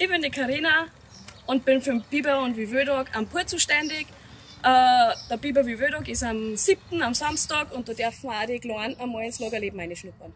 Ich bin die Karina und bin für den Biber und Wieweldog am Pool zuständig. Äh, der Biber Wieweldog ist am 7. am Samstag und da dürfen wir auch die Kleinen einmal ins Lagerleben reinschnuppern.